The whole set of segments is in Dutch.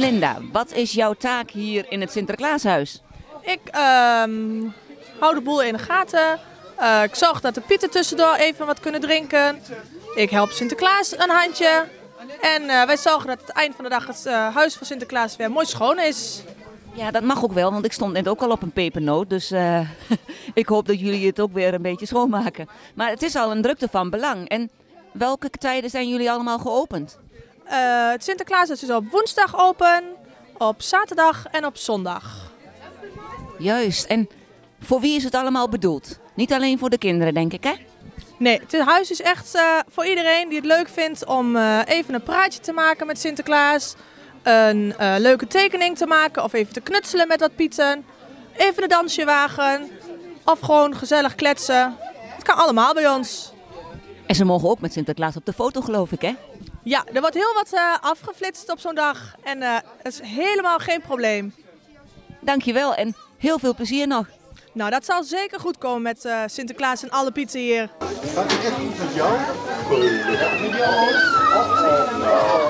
Linda, wat is jouw taak hier in het Sinterklaashuis? Ik ehm, hou de boel in de gaten. Uh, ik zorg dat de pieten tussendoor even wat kunnen drinken. Ik help Sinterklaas een handje. En uh, wij zorgen dat het eind van de dag het uh, huis van Sinterklaas weer mooi schoon is. Ja, dat mag ook wel, want ik stond net ook al op een pepernoot. Dus uh, ik hoop dat jullie het ook weer een beetje schoonmaken. Maar het is al een drukte van belang. En welke tijden zijn jullie allemaal geopend? Uh, het Sinterklaas is dus op woensdag open, op zaterdag en op zondag. Juist. En voor wie is het allemaal bedoeld? Niet alleen voor de kinderen, denk ik, hè? Nee, het huis is echt uh, voor iedereen die het leuk vindt om uh, even een praatje te maken met Sinterklaas. Een uh, leuke tekening te maken of even te knutselen met wat pieten. Even een dansje wagen of gewoon gezellig kletsen. Het kan allemaal bij ons. En ze mogen ook met Sinterklaas op de foto, geloof ik, hè? Ja, er wordt heel wat uh, afgeflitst op zo'n dag. En uh, dat is helemaal geen probleem. Dankjewel en heel veel plezier nog. Nou, dat zal zeker goed komen met uh, Sinterklaas en alle pieten hier. Gaat het echt goed met jou? Met jou?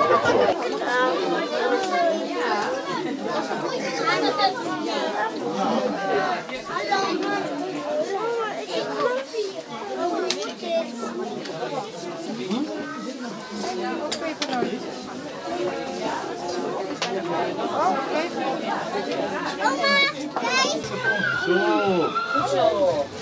Oh, Oma, kijk. Zo. Goed zo.